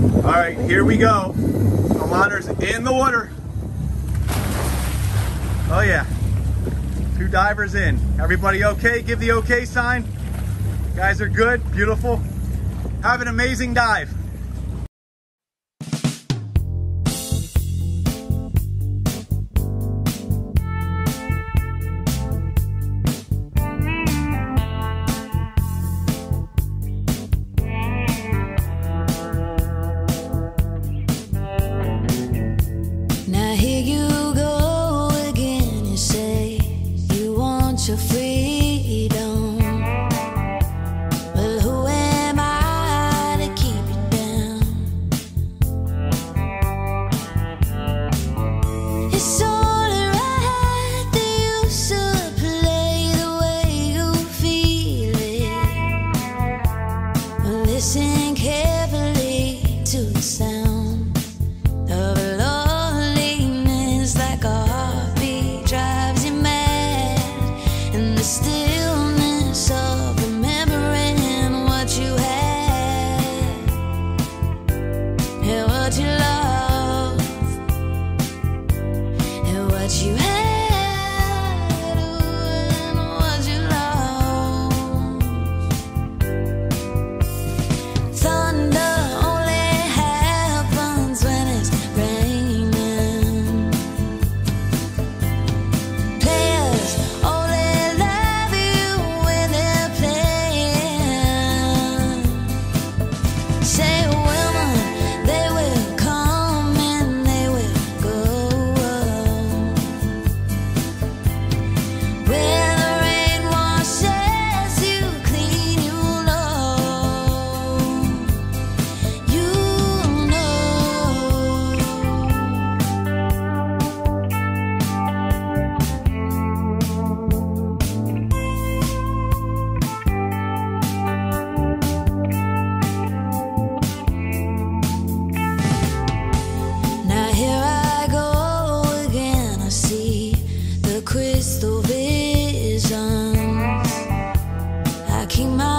All right, here we go. Alana's in the water. Oh yeah. Two divers in. Everybody okay? Give the okay sign. Guys are good, beautiful. Have an amazing dive. What you had my